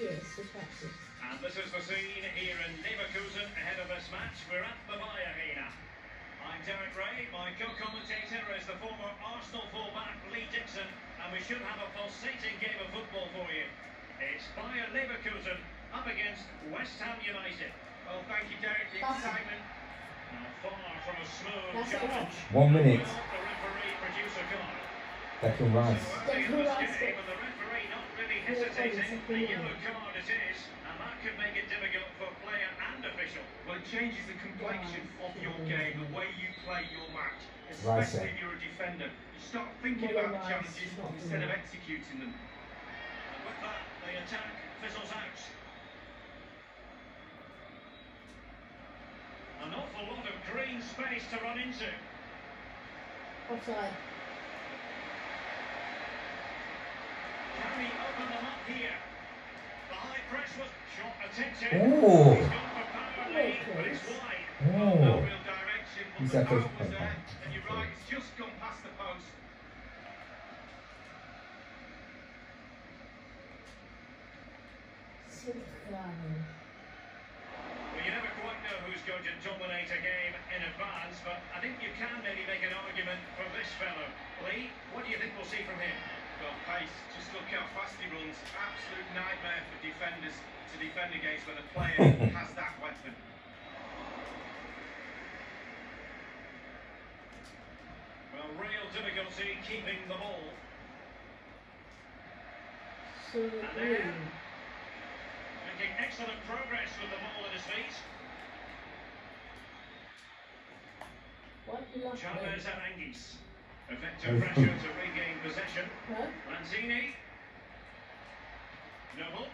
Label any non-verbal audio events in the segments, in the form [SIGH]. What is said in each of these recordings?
Yes, attractive. And this is the scene here in Leverkusen ahead of this match. We're at the BayArena. I'm Derek Rae. My co-commentator is the former Arsenal fullback Lee Dixon, and we should have a pulsating game of football for you. It's Bayer Leverkusen up against West Ham United. Well, thank you, Derek. The excitement. Now, far from a smooth That's it, challenge. One minute. Will The referee produce a card. Declan Rice. So early in Declan Rice game, the referee not really Yeah, hesitating. a A yellow card it is, and that could make it difficult for player and official. Well, it changes the complexion of your game, the way you play your match, especially if you're a defender. You start thinking about the challenges instead of executing them. And with that, the attack fizzles out. An awful lot of green space to run into. Offside. Can he open them up here? The high press was shot attention. Oh. He's gone for power lead, but it's wide. Well, no Oh. real direction, He's the that power to was the there, post. and you're right, it's just gone past the post. Well, you never quite know who's going to dominate a game in advance, but I think you can maybe make an argument for this fellow. Lee, what do you think we'll see from him? Well, pace, just look how fast he runs. Absolute nightmare for defenders to defend against when a player [LAUGHS] has that weapon. Well, real difficulty keeping the ball. Sinkgraven. Making excellent progress with the ball at his feet. What you lost Charles me? Aránguiz. Effective pressure to regain possession. Huh? Lanzini. Noble.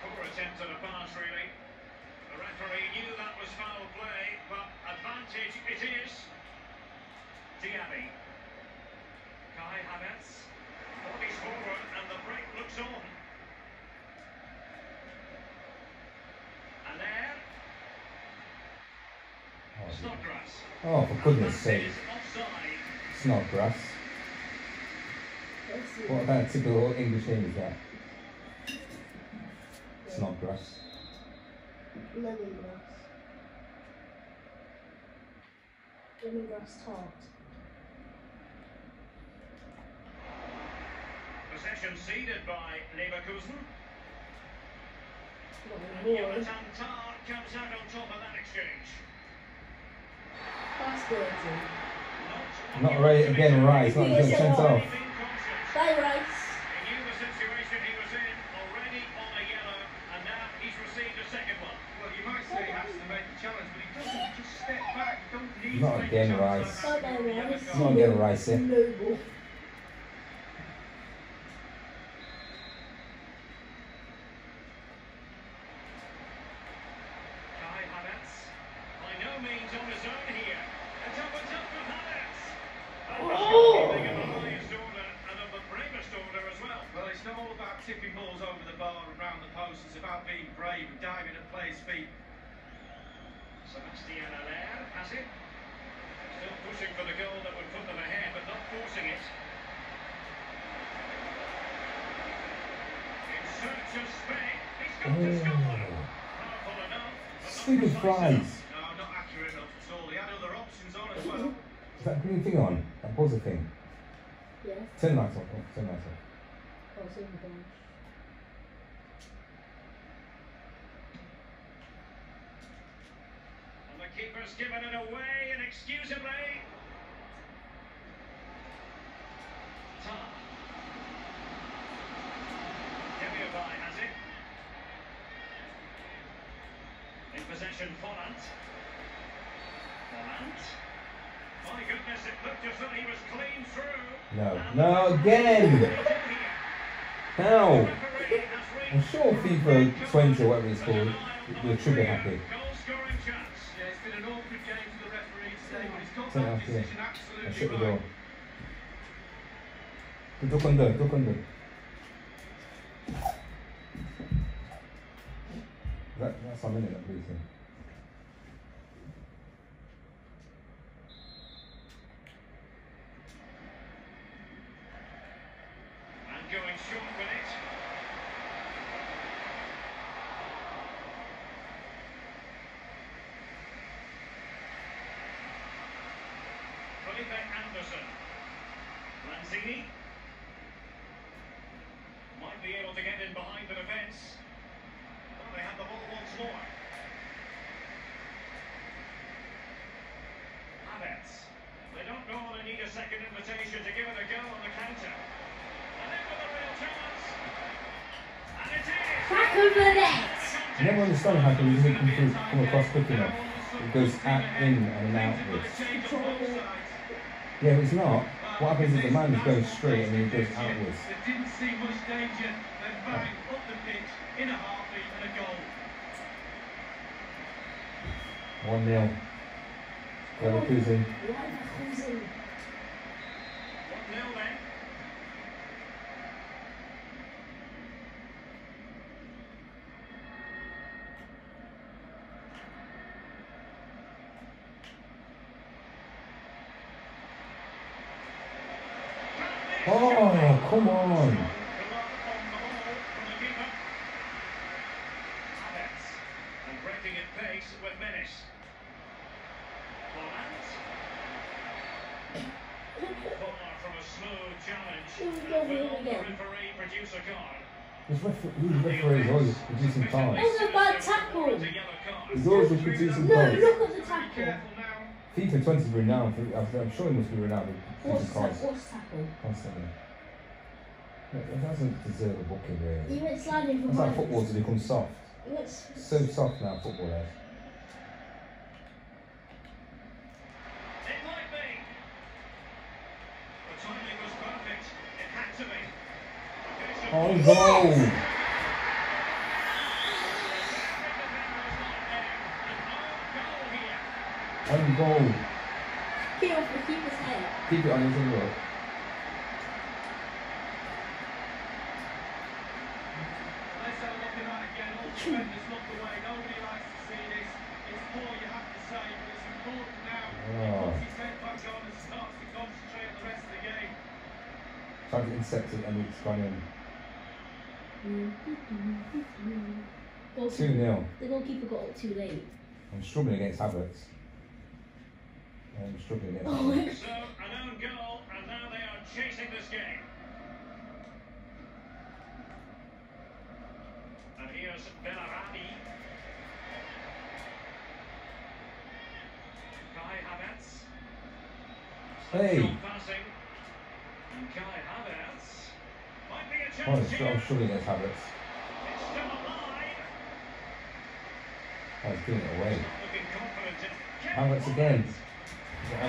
Poor attempt at a pass, really. The referee knew that was foul play, but advantage it is. Diaby. Kai Havertz. Bodies forward, and the break looks on. And there, Oh, Oh, for goodness sake. is offside. Snodgrass. What about typical English name is that? Snodgrass. Lemongrass. Lemongrass tart. Possession ceded by Leverkusen. Not And really boring. Jonathan Tah comes out on top of that exchange. Not right again, Rice. Not getting sent off. He's been cautious. Bye, Rice. He knew the situation he was in already on a yellow, and now he's received a second one. Well, you might say he has to make the challenge, but he doesn't just step back. You don't need Not to make again, a challenge Rice. like that. Bye, bye, You never Rice. go. Not again, Rice. eh? Noble. Kai Havertz, by no means on his own here. It's opens up for Havertz. And Oh! goalkeeping of the highest order and of the bravest order as well. Well, it's not all about tipping balls over the bar and round the post. It's about being brave and diving at players' feet. Sébastien Haller has it. Still pushing for the goal that would put them ahead, but not forcing it. In search of Spain. He's got to score. Oh. Powerful enough, but not Stupid precise fries. No, not accurate enough at all. He had other options on as well. Is that green thing on? That buzzer thing? Yeah. Turn lights off. oh, Turn lights off. Oh, it's in the bench. And the keeper's given it away inexcusably. Tah. Demirbay has it. In possession, Volland. Volland. My goodness, it looked as though he was clean through. No. No, again! How? I'm sure FIFA 20 or whatever it's called will trigger happy. Goal scoring chance. Yeah, it's been an awkward game for the referee today, but he's got Turn it off, yeah. decision I shut the door. Duck under, duck under. That, that's our minute, that blue thing. And going short with it. Felipe Anderson. Lanzini. Might be able to get in behind the defence. Well, they have the ball once more. Havertz. They don't know they need a second invitation to give it a go on the counter. And then with a real chance. And it is! Back of the net. I never understand how come through, come across quick enough. It goes out, in and outwards. Yeah, it's not. What happens is the man is going straight and then it goes outwards. They much danger, up the pitch, in a heartbeat a goal. One 0 Leverkusen. Leverkusen. 1 0 then. Oh, come on. Good luck on the ball from the keeper. Havertz. And breaking at pace with menace. Clement. Far from a smooth challenge. Here we go, here Will we the go. referee produce a on. This referee, these referees always producing cards. That was a bad tackle. It's a yellow card. He's always producing No, cards. look at the Be tackle. now. FIFA 20 is renowned for, I'm I'm sure he must be renowned for What's producing cards that? What's tackle? constantly. It it doesn't deserve a booking really. He went sliding from That's how right. football's become soft. He went s- So soft now, football is. It might be. The timing was perfect. It had to be. Okay, so- On goal! And On own goal here. goal! Get off the keeper's head. Keep it on his envelope. Let's have a look at that again. All defenders look away. Nobody likes to see this. It's poor, you have to say, but it's important now. He Oh. puts his head back on and starts to concentrate on the rest of the game. Tried to intercept it and it's gone in. Goalkeeper- 2 0. The goalkeeper got up too late. I'm struggling against Havertz. I'm struggling against Oh, Havertz. So, an own goal, and now they are chasing this game. And here's Bellarabi. Kai Havertz. Hey. Still Passing. And Kai Havertz. Might be Oh, chance I'm str- I'm here. struggling. It's. I was giving it away. Not looking confident. in- again. Is it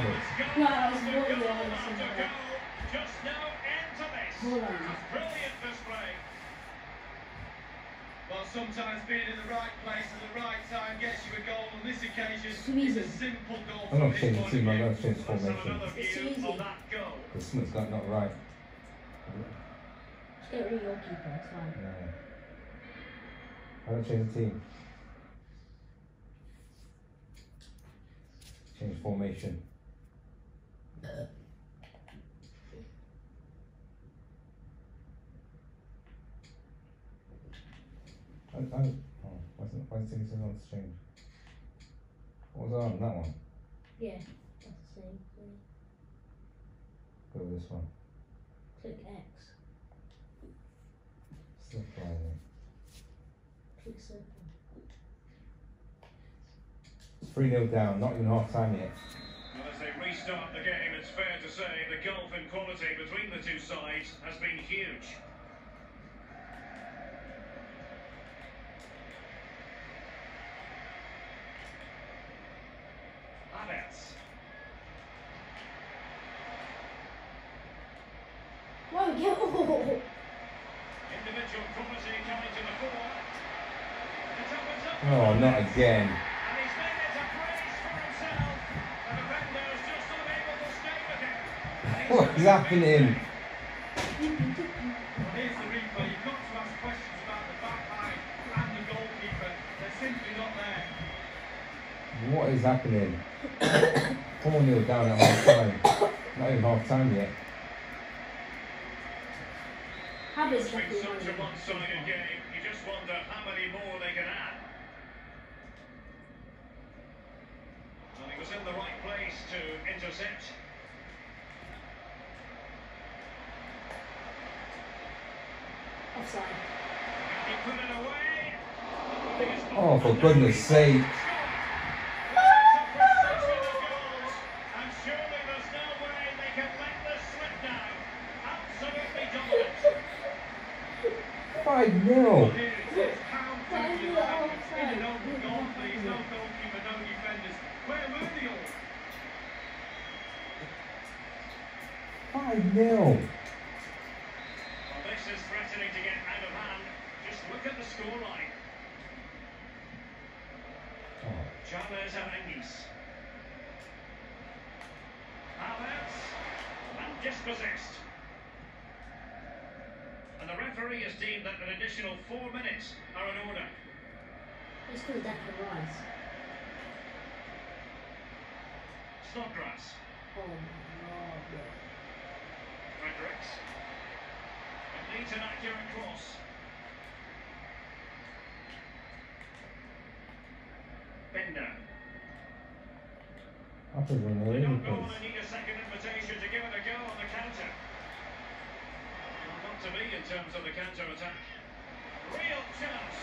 No, that was Goal Morgan after Anderson, goal. yeah. Just no end to this. Hold on. Brilliant display. Well, sometimes being in the right place at the right time gets you a goal. On this occasion, it's a simple goal I'm from not his changing point the team, I'm view. going change the formation. It's view easy. of that goal. Because something's got not right. Get your keeper, it's fine. No. I don't change the team. Change formation. I, I, oh, why is it, why is it taking so change? What was I on? That one? Yeah, that's the same thing. Go with this one. Click X. Still flying. Click circle. It's 3 0 down, not even half time yet. Well, as they restart the game, it's fair to say the gulf in quality between the two sides has been huge. Havertz. Whoa, get oh. Individual quality coming to the fore. It opens up. Oh, not again. Not there. What is happening? 4 0 down at half time. Not even half time yet. Havertz It's been such a one one-sided game. You just wonder how many more they can add. And he was in the right place to intercept. Offside. He put it away. Oh, for goodness sake. And surely there's no way they can let this slip now. Absolutely dominant. 5 Well, 0. here it is. How Why do is you it like it? offside? In an open goal, please. No goalkeeper, no defenders. Where were they all? 5 0. Well, this is threatening to get out of hand. Just look at the scoreline. Oh, Charles Aránguiz. Havertz. And dispossessed. And the referee has deemed that an additional four minutes are in order. Let's It's because Declan Rice. Snodgrass. Oh my god. Fredericks. It needs an accurate cross. Bender. I could run all They over don't the go on place. need a second invitation to give it a go on the counter. Not to be in terms of the counter attack. Real chance.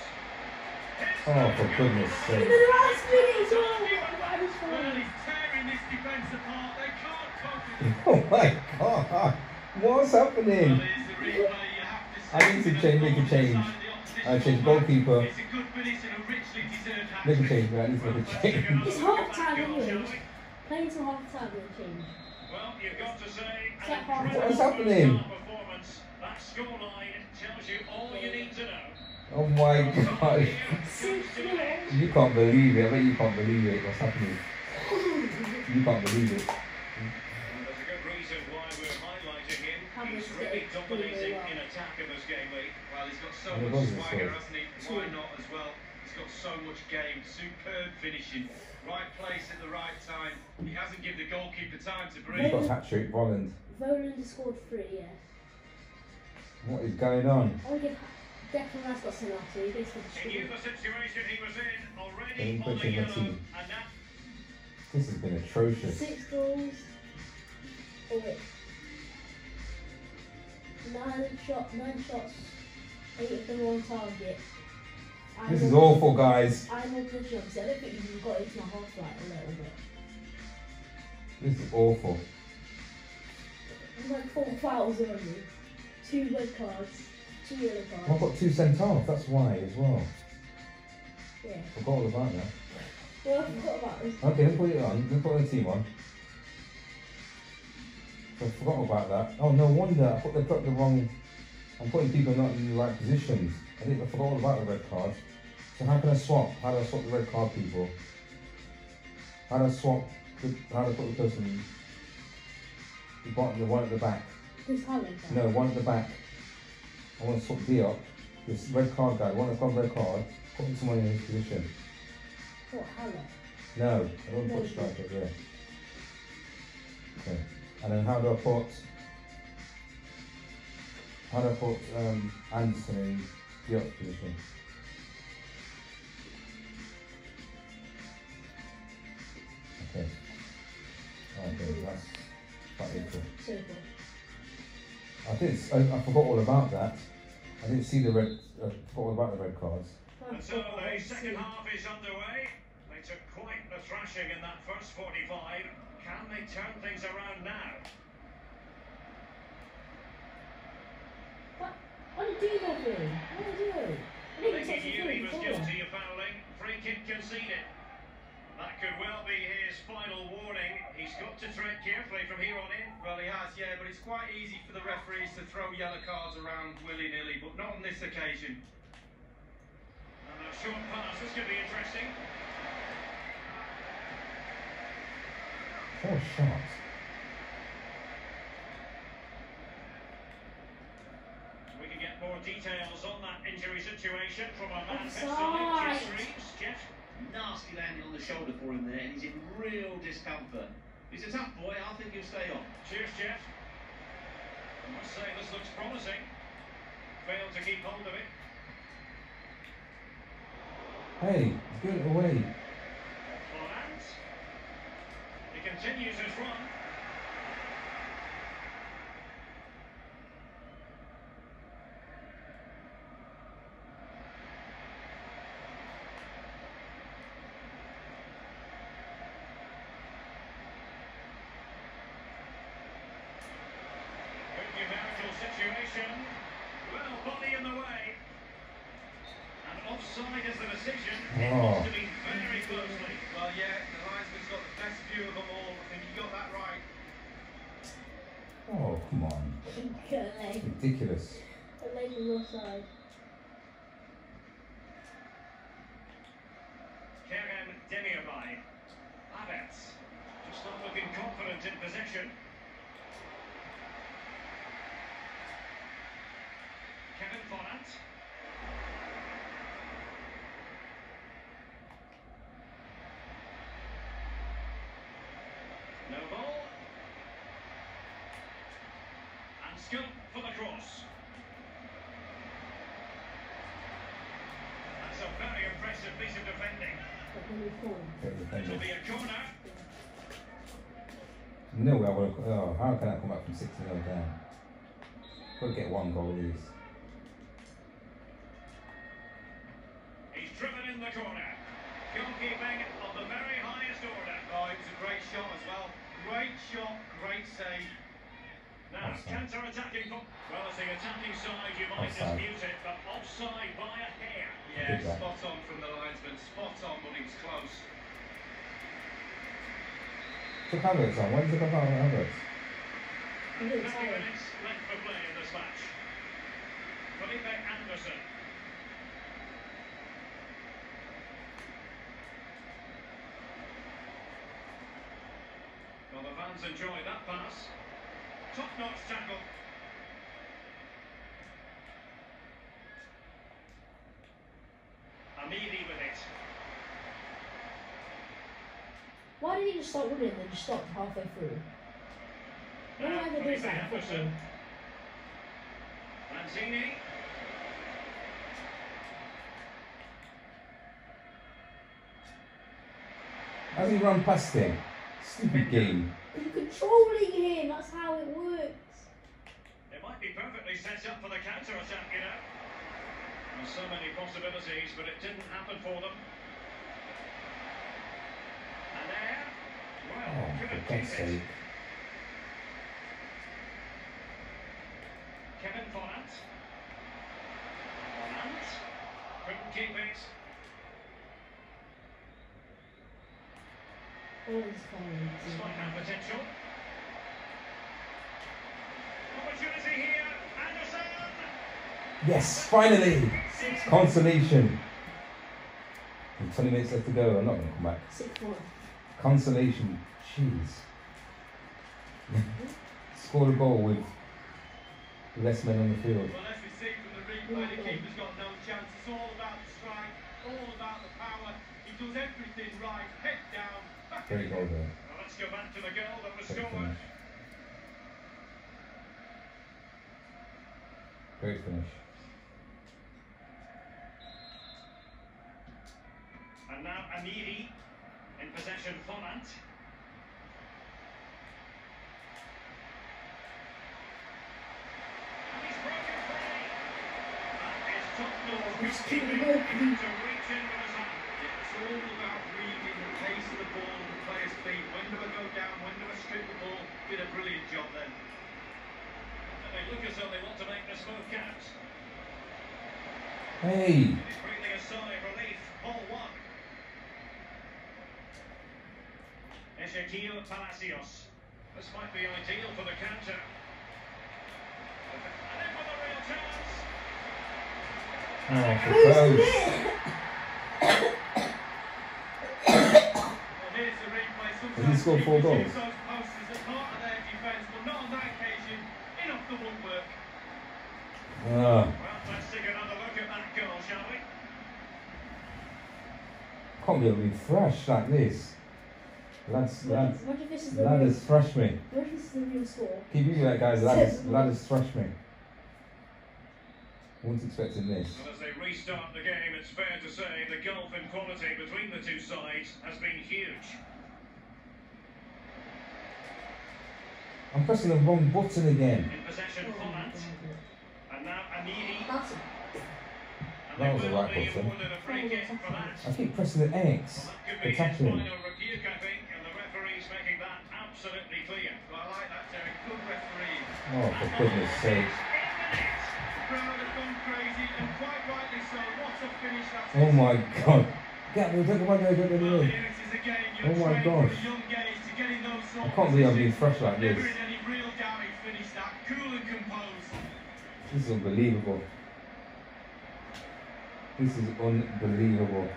Hits Oh, for goodness sake. oh my god, it's Well, fine. he's tearing this defence apart. They can't cope with it. Oh my god. What's happening? here's the replay. You have to I need to change- make a change. inside the opposition I change goalkeeper. It's a good finish and a richly deserved hat Make a change, man. I need to make a change. It's half time anyway. Playing till half time change. Well, you've got to say, It's an at half incredible What's happening? first-half performance. That scoreline tells you all you need to know. Oh my god. [LAUGHS] You can't believe it. I bet you can't believe it. What's happening? You can't believe it. There's a good reason why we're highlighting him. How He's really did it do dominating in attack in this game, Lee. Well, he's got so much swagger, so. hasn't he? Why not as well? He's got so much game, superb finishing, right place at the right time. He hasn't given the goalkeeper time to He's breathe. got a hat trick, Volland. Voland has scored three, yeah. What is going on? I would give Declan Rice got sent off, so he basically He knew the situation he was in already on the yellow, team. and that This has been atrocious. Six goals. Oh wait. Nine shot, nine shots, eight of them on target. This is awful, guys. I'm on position obviously. I don't think you've got into my half right a little bit. This is awful. There's like four fouls on. Two red cards, two yellow cards. I've got two sent off. That's why as well. Yeah. Forgot all about that. Well, I forgot about this. Okay, let's put it on. Let's put the team on. I forgot about that. Oh, no wonder. I put the got the wrong. I'm putting people not in the right positions. I think I forgot all about the red cards. So how can I swap? How do I swap the red card people? How do I swap? The, how do I put the person? The bottom, the one at the back. Who's Haaland? No, one at the back. I want to swap D up. This red card guy, one that's got red card, putting someone in his position. What, Haaland? No, I don't No, put striker, yeah. Okay. And then how do I put how do I put um Anderson in the up position? Okay. Okay, that's quite equal. Circle. I did I, I forgot all about that. I didn't see the red I forgot all about the red cards. And so the second half is underway. They took quite the thrashing in that first 45. Can they turn things around now? What? What did you do? What did you do? I I didn't think touch he knew he was guilty of fouling. Free kick conceded. That could well be his final warning. He's got to tread carefully from here on in. Well, he has, yeah, but it's quite easy for the referees to throw yellow cards around willy-nilly, but not on this occasion. And a short pass. This could be interesting. Four shots. We can get more details on that injury situation from our man Offside. bedside, Geoff Shreeves. Geoff? Nasty landing on the shoulder for him there, and he's in real discomfort. He's a tough boy, I think he'll stay on. Cheers, Geoff. I must say, this looks promising. Failed to keep hold of it. Hey, give it away. Laurent. He continues his run. Good numerical situation. Well, body in the way. And offside is the decision. Oh. It Oh. must have been very closely. Well, yeah, the linesman's got the best view of them all. I think he got that right. Oh, come on. Get a leg. Ridiculous. A leg was offside. Kerem Demirbay. Havertz. Just not looking confident in possession. Kevin Volland. No ball. And for the cross. That's a very impressive piece of defending. But then we fall. Great It'll defender. be a corner. No way I would have. Oh, how can I come back from 6 0 down? Gotta get one goal at least. He's driven in the corner. Goalkeeping of the very highest order. Oh, it was a great shot as well. Great shot, great save. Now, counter-attacking. fo- Well, as the attacking side, you might Offside. dispute it, but offside by a hair. Yeah, spot on from the linesman. Spot on, but it was close. Took Havertz on. When did they come out with Havertz? He looks 50 tired. minutes left for play in this match. Felipe Anderson. Well, the fans enjoy that pass. Top-notch tackle. Amiri with it. Why did he just start running and then just stop halfway through? When Now, I ever do Felipe that in football? Anderson. Lanzini. As he run past him. Stupid game. You're controlling him, that's how it works. It might be perfectly set up for the counter attack, you know. There's so many possibilities, but it didn't happen for them. And there, well, Oh, for God's keep it. sake. Kevin Volland. Volland. Couldn't keep it. All is fine. This might potential. Opportunity here. Anderson. Yes, finally! Consolation. With 20 minutes left to go. I'm not going to come back. Consolation. Jeez. [LAUGHS] Scored a goal with less men on the field. Well, as we see from the replay, the keeper's got no chance. It's all about the strike, all about the power. He does everything right. Head down, back Great goal there. Well, let's go back to the goal that was Great scored. finish. Great finish. And now Amiri in possession. Volland. And he's broken free. That is He's goalkeeping keeping working. to reach in with his hand. It's all about reading the pace of the ball and the player's feet. When do I go down? When do I strip the ball? Did a brilliant job then. And they look as though they want to make this move count. Hey! He's a sigh of relief. Ball one. Exequiel Palacios. This might be ideal for the counter. And in with a real chance. Oh, for Who's close. it? Well, here's the replay. Has he Sometimes scored four goals? use those posts as a part of their defence, but not on that occasion. In off the woodwork. Ah, Well, let's take another look at that goal, Ah. shall we? can't believe I've been thrashed like this. Lads, lads, What if this is the lad real, has me. what if this is the real score? Keep reading that, guys. Lad has, [LAUGHS] lad has thrashed me. I wasn't expecting this. Well, as they restart the game, it's fair to say the gulf in quality between the two sides has been huge. I'm pressing the wrong button again. In possession, Oh, Holland. That was they the will right button. awarded a free kick for that. I keep pressing the X. Well, that could be his Attacking. final rebuke, I think, and the referee's making that absolutely clear. Well, like that, Derek. Good referee. Oh, for goodness sake. The crowd have gone crazy, and quite rightly so. What a finish that oh is. Oh my god. Get me, don't go back there, don't go Well, there. here it is again. Oh my gosh. from a young age to get in those sort I can't believe I'm being positions. fresh like this. in any real doubt he finished that. Cool and composed. This is unbelievable. This is unbelievable.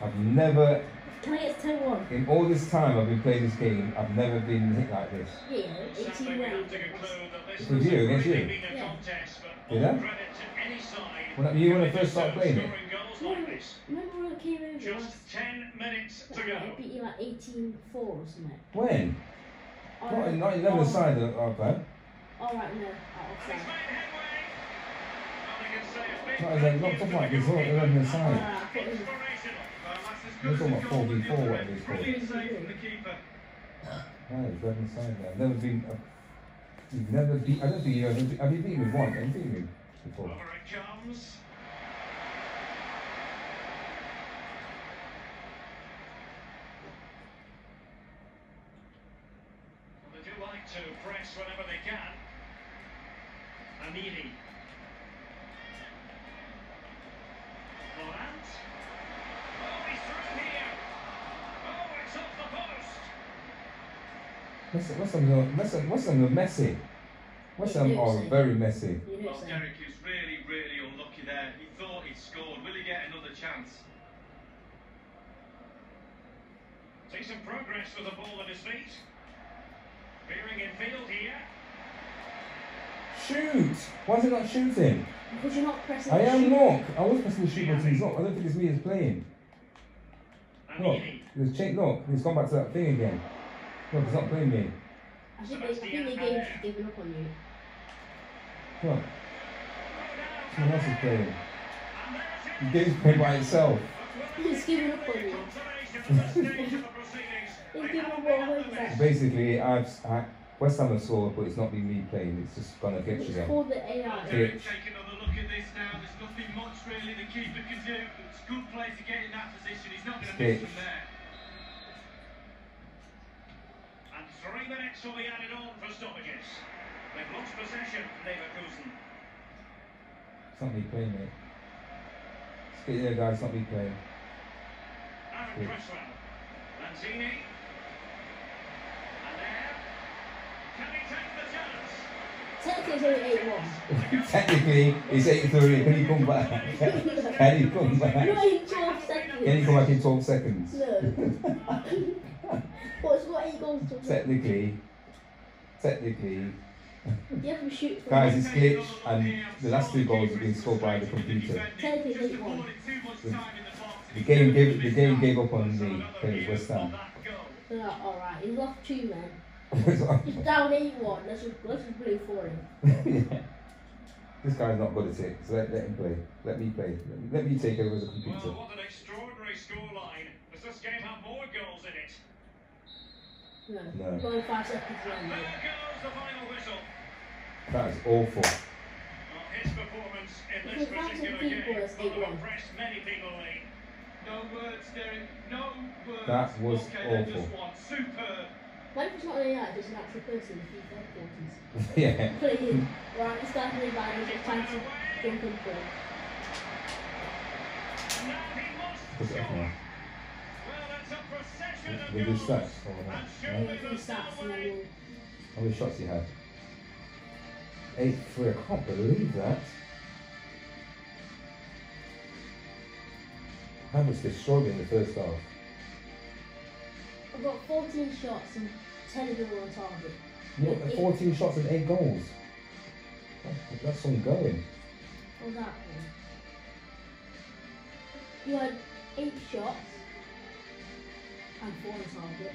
I've never, Can I get to 10 1? in all this time I've been playing this game, I've never been hit like this. Yeah, 18 Sadly, we have waves. to conclude that this It was has you, against you? Yeah. contest, but Yeah? all credit to any side. Was that you when I first started playing it? scoring goals like this. Remember when I came over Just last 10 minutes to I beat you like 18 4 or something? When? Oh, Not, no. not 11 Oh, aside of of that. Alright, no. He's Outside. made headway. Well, they can say a big Not thank 11, you not to talking the about this, not 11 goalkeeper. aside. Alright, I thought it was. Inspirational. Well, that's as You're good talking a about goal 4v4, at the other whatever it's called. Brilliant save from the keeper. Right, 11 aside there. I've never been, uh, you've never beat, I don't think you've ever, be- have you beaten me once? Have you beaten me before? Over it comes. They do like to press whenever they can. Amiri. Laurent. Oh, he's through here. Oh, it's off the post. West Ham, West Ham, West Ham, West messy. West Ham are very messy. You know Well, what Derek is really, really unlucky there. He thought he'd scored. Will he get another chance? See some progress with the ball at his feet. Veering in field here. Shoot! Why is it not shooting? Because you're not pressing I the am shoot. not. I was pressing the shoot button. He's not. I don't think it's me that's playing. Look, Amiri. it's changed. Look, he's gone back to that thing again. Look, he's not playing me. I think they, I think they gave given up on you. Look, Throw down. someone else is playing. And there's it. The game's playing by itself. He's giving up on you. Consolation at this stage of the proceedings. He's They giving up on up what to is this. that? Basically, I've I, West Ham have scored, but it's not been me playing. It's just gone against It's again. called the Well, AI. Derek, take another look at this now. There's nothing much really the keeper can do. It's a good play to get in that position. He's not going to miss from there. And three minutes will be added on for stoppages. They've lost possession, Leverkusen. It's not me playing, mate. Let's get there, guys. It's not me playing. Aaron Cresswell. Lanzini. And there. Can he take the chance? Technically, 8 1. Technically, it's 8 3. Can you come back? [LAUGHS] Can you come back? Not in 12 seconds. Can you come back in 12 seconds? No. [LAUGHS] What's got 8 goals to Technically, technically, have to shoot from guys, it's glitch, and the last two goals have been scored by the computer. Technically, eight one. avoided too much time in the. The game gave the game gave up on me playing uh, West Ham. They're alright, he's off 2 men. He's down 8 1. Let's just, let's just play for him. [LAUGHS] yeah. This guy's not good at it, so let, let him play. Let me play. Let me, let me take over as a Well, computer. what an extraordinary scoreline. Does this game have more goals in it? No. No. Only 5 seconds And left. there goes the final whistle. That is awful. Well, his performance in this If particular game it's will have 8-1. many people, Lee. No words, Derek. No words. That was okay, then awful. just one. Superb. What if [LAUGHS] it's not an AI, it's an actual person in the FIFA headquarters? yeah. Play. Right, this guy's really bad, he's just trying to jump and play. And now he must Put it up now. Well, that's a procession of We do goals. stats or not? And Yeah, surely three there's no stats and way. How many shots he had? 8 3. I can't believe that. How much destroyed me in the first half? I've got 14 shots and 10 of them were on target. What, the 14 shots and 8 goals? That's, that's some going. What was that for? You had 8 shots and 4 on target.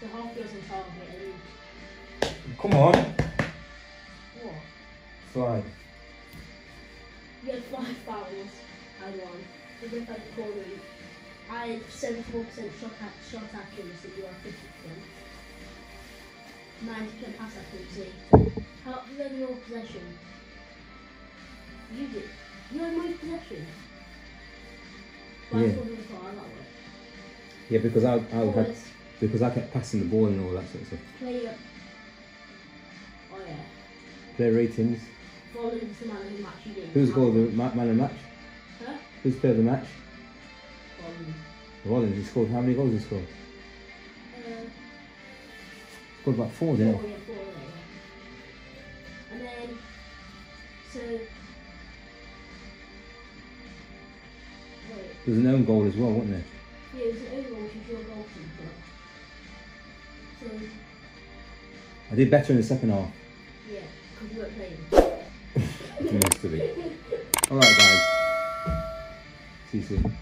So half yours on target and Come on! what? Slide. You had five fouls. I won. The defensive corner. I had 74% shot, shot accuracy. You are 50%. 90% pass accuracy. How then your possession? You did. You had most possession. But Yeah. Yeah, because I, I had because I kept passing the ball and all that sort of stuff. player. Oh yeah. Player ratings. Following the man the match you did. Who's called the man of the match? Huh? Who's player of the match? Following. Rollins. He scored how many goals? He scored. Uh, Scored about four, didn't four, he? yeah, four, yeah. And then, so. Wait, There was an own goal as well, wasn't there? yeah, it was an overall, which is your goalkeeper. So, I did better in the second half. yeah, because you weren't playing. You [LAUGHS] must have. All right, guys. See you soon.